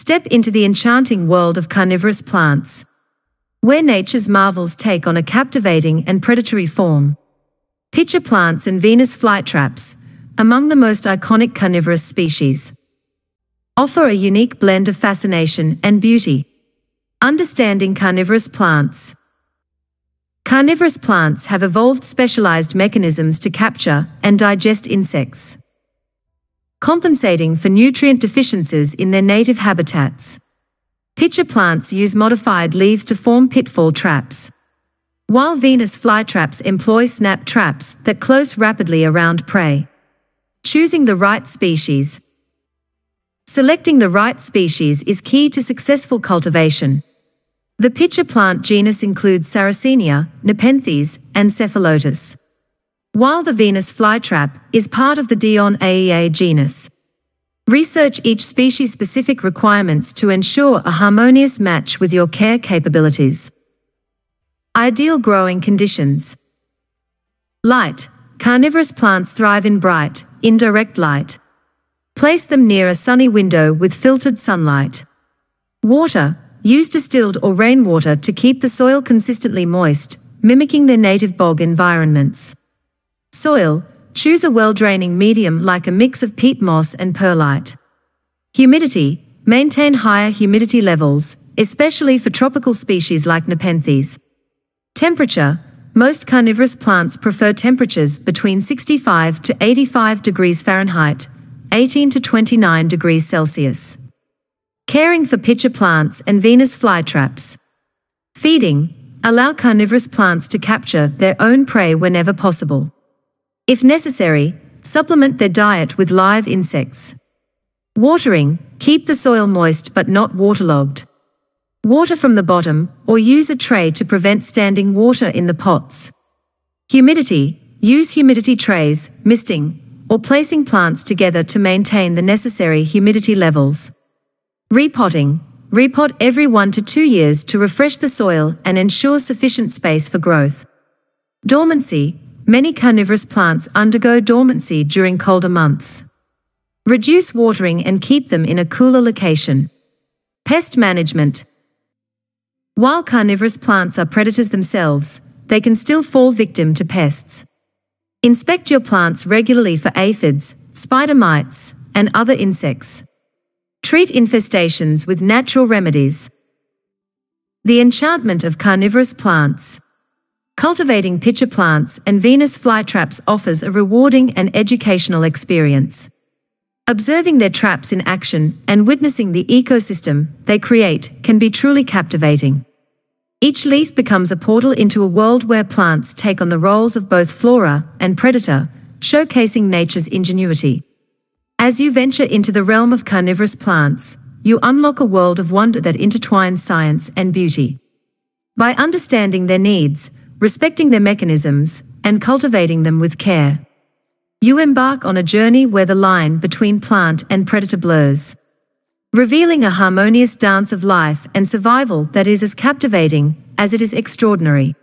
Step into the enchanting world of carnivorous plants, where nature's marvels take on a captivating and predatory form. Pitcher plants and Venus flytraps, among the most iconic carnivorous species, offer a unique blend of fascination and beauty. Understanding carnivorous plants. Carnivorous plants have evolved specialized mechanisms to capture and digest insects, compensating for nutrient deficiencies in their native habitats. Pitcher plants use modified leaves to form pitfall traps, while Venus flytraps employ snap traps that close rapidly around prey. Choosing the right species. Selecting the right species is key to successful cultivation. The pitcher plant genus includes Sarracenia, Nepenthes, and Cephalotus. While the Venus flytrap is part of the Dionaea genus. Research each species-specific requirements to ensure a harmonious match with your care capabilities. Ideal growing conditions. Light. Carnivorous plants thrive in bright, indirect light. Place them near a sunny window with filtered sunlight. Water. Use distilled or rainwater to keep the soil consistently moist, mimicking their native bog environments. Soil, choose a well-draining medium like a mix of peat moss and perlite. Humidity, maintain higher humidity levels, especially for tropical species like Nepenthes. Temperature, most carnivorous plants prefer temperatures between 65 to 85 degrees Fahrenheit, 18 to 29 degrees Celsius. Caring for pitcher plants and Venus flytraps. Feeding. Allow carnivorous plants to capture their own prey whenever possible. If necessary, supplement their diet with live insects. Watering. Keep the soil moist but not waterlogged. Water from the bottom, or use a tray to prevent standing water in the pots. Humidity. Use humidity trays, misting, or placing plants together to maintain the necessary humidity levels. Repotting. Repot every one to two years to refresh the soil and ensure sufficient space for growth. Dormancy. Many carnivorous plants undergo dormancy during colder months. Reduce watering and keep them in a cooler location. Pest management. While carnivorous plants are predators themselves, they can still fall victim to pests. Inspect your plants regularly for aphids, spider mites, and other insects. Treat infestations with natural remedies. The enchantment of carnivorous plants. Cultivating pitcher plants and Venus flytraps offers a rewarding and educational experience. Observing their traps in action and witnessing the ecosystem they create can be truly captivating. Each leaf becomes a portal into a world where plants take on the roles of both flora and predator, showcasing nature's ingenuity. As you venture into the realm of carnivorous plants, you unlock a world of wonder that intertwines science and beauty. By understanding their needs, respecting their mechanisms, and cultivating them with care, you embark on a journey where the line between plant and predator blurs, revealing a harmonious dance of life and survival that is as captivating as it is extraordinary.